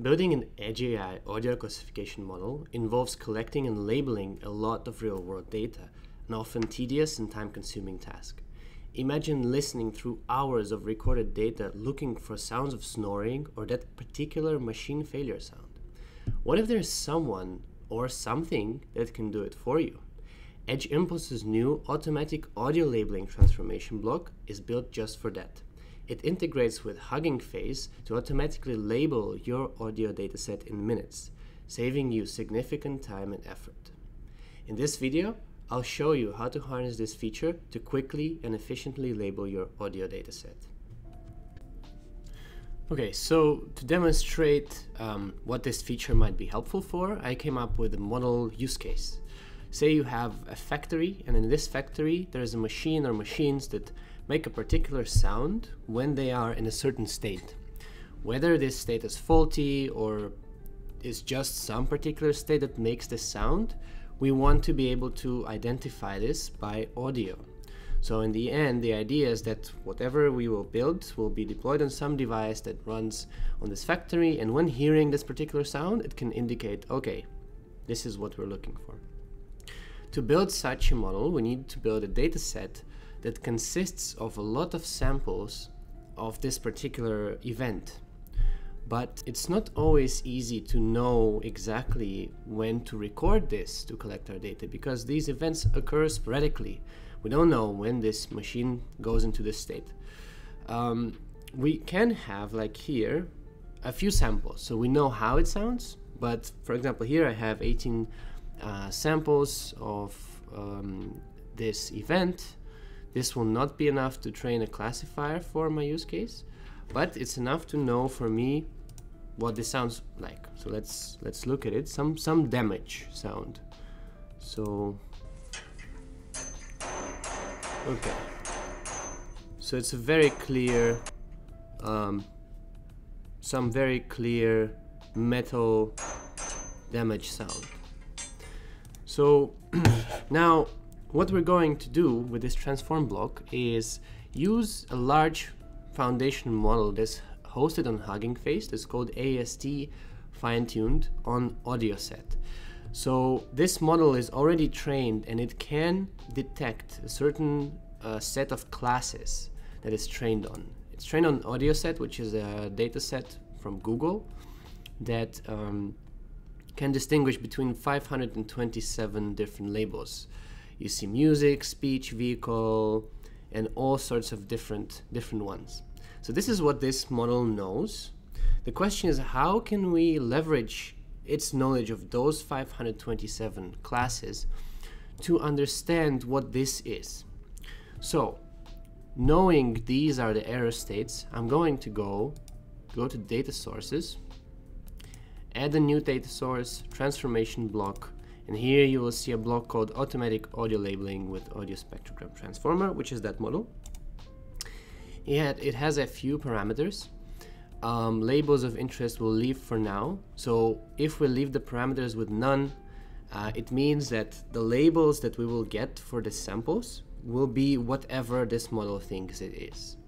Building an Edge AI audio classification model involves collecting and labeling a lot of real world data, an often tedious and time consuming task. Imagine listening through hours of recorded data looking for sounds of snoring or that particular machine failure sound. What if there's someone or something that can do it for you? Edge Impulse's new automatic audio labeling transformation block is built just for that. It integrates with Hugging Face to automatically label your audio dataset in minutes, saving you significant time and effort. In this video, I'll show you how to harness this feature to quickly and efficiently label your audio dataset. Okay, so to demonstrate um, what this feature might be helpful for, I came up with a model use case. Say you have a factory, and in this factory there is a machine or machines that make a particular sound when they are in a certain state. Whether this state is faulty or is just some particular state that makes this sound, we want to be able to identify this by audio. So in the end, the idea is that whatever we will build will be deployed on some device that runs on this factory, and when hearing this particular sound, it can indicate, okay, this is what we're looking for. To build such a model, we need to build a data set that consists of a lot of samples of this particular event. But it's not always easy to know exactly when to record this to collect our data because these events occur sporadically. We don't know when this machine goes into this state. Um, we can have, like here, a few samples. So we know how it sounds, but for example, here I have 18 uh, samples of um, this event this will not be enough to train a classifier for my use case, but it's enough to know for me what this sounds like. So let's let's look at it. Some some damage sound. So okay. So it's a very clear, um, some very clear metal damage sound. So now what we're going to do with this transform block is use a large foundation model that's hosted on Hugging Face that's called AST fine-tuned on AudioSet. So this model is already trained and it can detect a certain uh, set of classes that it's trained on. It's trained on AudioSet, which is a data set from Google that um, can distinguish between 527 different labels you see music, speech, vehicle, and all sorts of different different ones. So this is what this model knows. The question is how can we leverage its knowledge of those 527 classes to understand what this is. So, knowing these are the error states, I'm going to go go to data sources, add a new data source, transformation block, and here you will see a block called automatic audio labeling with audio spectrogram transformer, which is that model. It, it has a few parameters. Um, labels of interest will leave for now. So if we leave the parameters with none, uh, it means that the labels that we will get for the samples will be whatever this model thinks it is.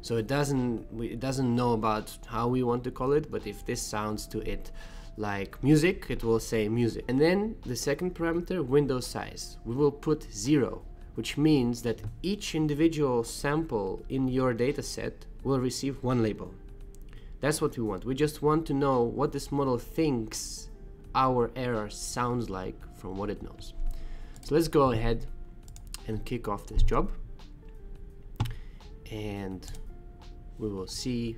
So it doesn't it doesn't know about how we want to call it, but if this sounds to it like music, it will say music. And then the second parameter, window size, we will put zero, which means that each individual sample in your dataset will receive one label. That's what we want. We just want to know what this model thinks our error sounds like from what it knows. So let's go ahead and kick off this job. And we will see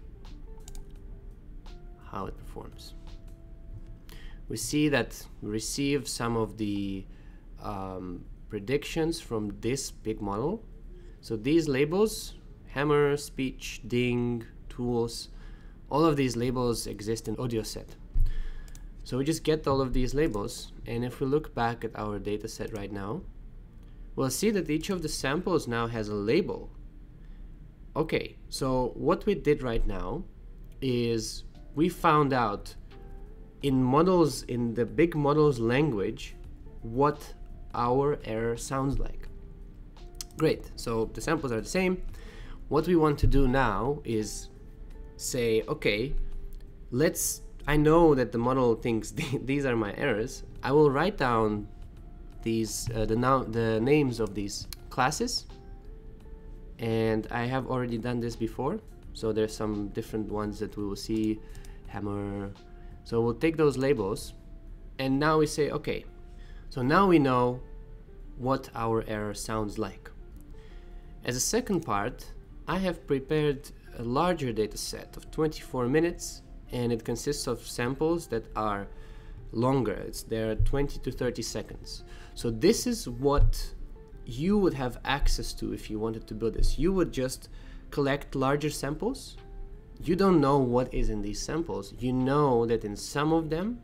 how it performs we see that we receive some of the um, predictions from this big model. So these labels, hammer, speech, ding, tools, all of these labels exist in AudioSet. So we just get all of these labels, and if we look back at our data set right now, we'll see that each of the samples now has a label. Okay, so what we did right now is we found out in models in the big models language what our error sounds like. Great so the samples are the same. What we want to do now is say okay let's I know that the model thinks these are my errors, I will write down these uh, the, now the names of these classes. And I have already done this before so there's some different ones that we will see. Hammer so we'll take those labels and now we say okay so now we know what our error sounds like. As a second part I have prepared a larger data set of 24 minutes and it consists of samples that are longer. It's there 20 to 30 seconds. So this is what you would have access to if you wanted to build this. You would just collect larger samples you don't know what is in these samples. You know that in some of them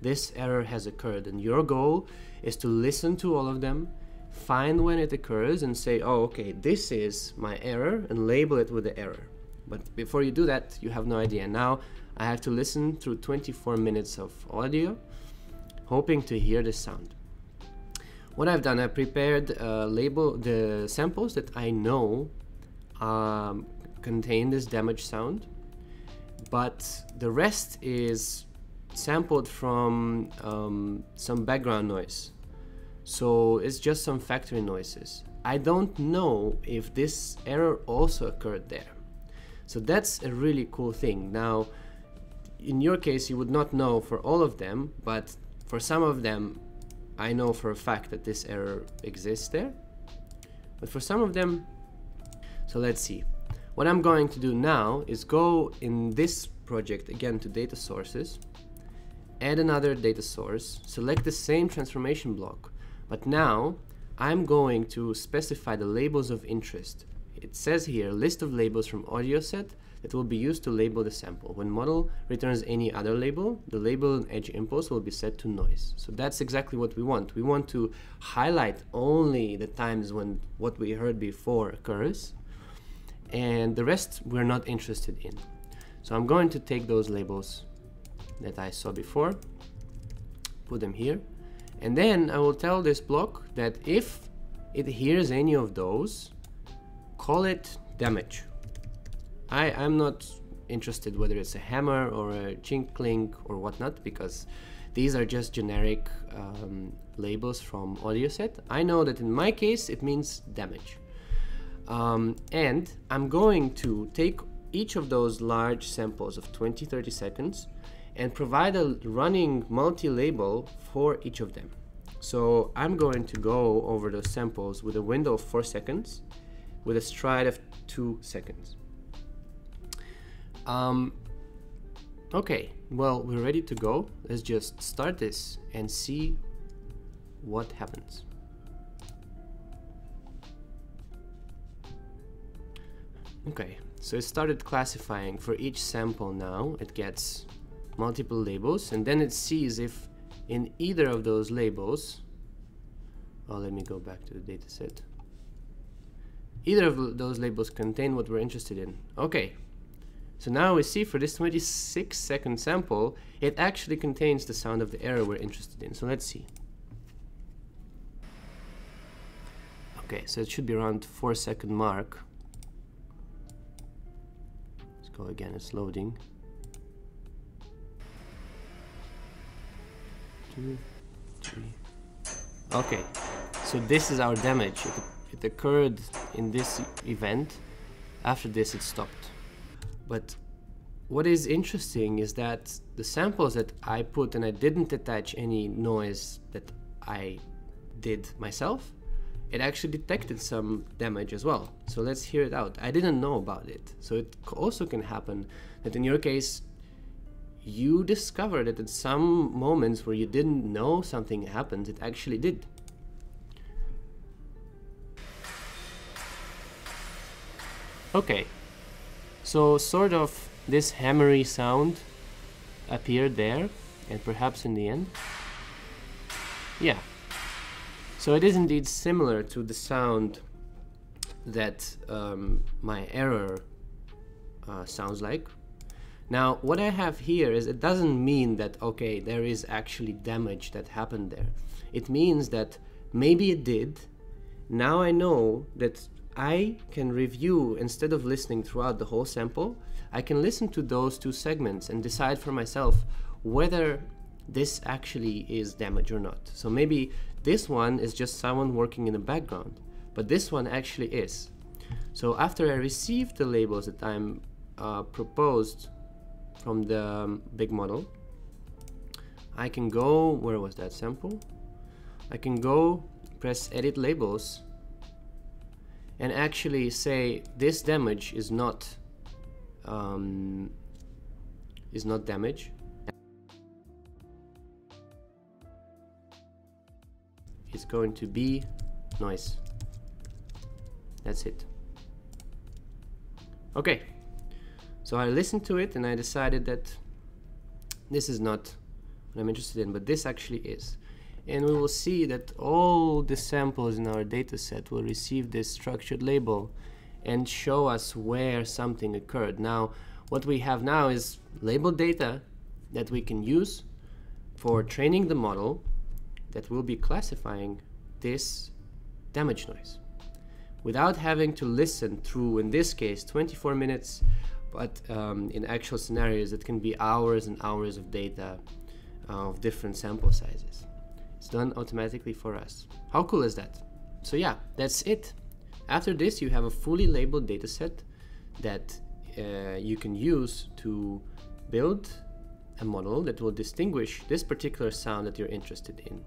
this error has occurred and your goal is to listen to all of them find when it occurs and say oh okay this is my error and label it with the error. But before you do that you have no idea. Now I have to listen through 24 minutes of audio hoping to hear the sound. What I've done I prepared uh, label the samples that I know um, contain this damage sound but the rest is sampled from um, some background noise. So it's just some factory noises. I don't know if this error also occurred there. So that's a really cool thing. Now in your case you would not know for all of them but for some of them I know for a fact that this error exists there. But for some of them so let's see what I'm going to do now is go in this project again to data sources add another data source select the same transformation block but now I'm going to specify the labels of interest it says here list of labels from audio set that will be used to label the sample. When model returns any other label, the label and edge impulse will be set to noise. So that's exactly what we want. We want to highlight only the times when what we heard before occurs, and the rest we're not interested in. So I'm going to take those labels that I saw before, put them here, and then I will tell this block that if it hears any of those, call it damage. I, I'm not interested whether it's a hammer or a chink clink or whatnot because these are just generic um, labels from AudioSet. I know that in my case it means damage. Um, and I'm going to take each of those large samples of 20-30 seconds and provide a running multi-label for each of them. So I'm going to go over those samples with a window of 4 seconds with a stride of 2 seconds. Um, okay, well, we're ready to go. Let's just start this and see what happens. Okay, so it started classifying for each sample now. It gets multiple labels and then it sees if in either of those labels, oh, let me go back to the dataset. Either of those labels contain what we're interested in. Okay, so now we see for this 26 second sample, it actually contains the sound of the error we're interested in. So let's see. Okay, so it should be around 4 second mark. Go again, it's loading. Two, three. Okay, so this is our damage. It, it occurred in this event. After this, it stopped. But what is interesting is that the samples that I put and I didn't attach any noise that I did myself, it actually detected some damage as well. So let's hear it out. I didn't know about it. So it also can happen that in your case, you discovered that at some moments where you didn't know something happened, it actually did. Okay, so sort of this hammery sound appeared there and perhaps in the end. Yeah. So it is indeed similar to the sound that um, my error uh, sounds like. Now, what I have here is it doesn't mean that, okay, there is actually damage that happened there. It means that maybe it did. Now I know that I can review instead of listening throughout the whole sample. I can listen to those two segments and decide for myself whether this actually is damage or not. So maybe this one is just someone working in the background, but this one actually is. So after I receive the labels that I'm uh, proposed from the um, big model, I can go, where was that sample? I can go press edit labels and actually say this damage is not um, is not damage it's going to be noise that's it. Okay. So I listened to it and I decided that this is not what I'm interested in but this actually is. And we will see that all the samples in our dataset will receive this structured label and show us where something occurred. Now, what we have now is labeled data that we can use for training the model that will be classifying this damage noise without having to listen through, in this case, 24 minutes, but um, in actual scenarios, it can be hours and hours of data uh, of different sample sizes. It's done automatically for us. How cool is that? So yeah, that's it. After this, you have a fully labeled dataset that uh, you can use to build a model that will distinguish this particular sound that you're interested in.